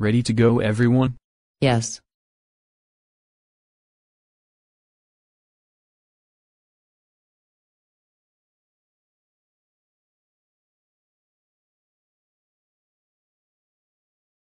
Ready to go everyone? Yes.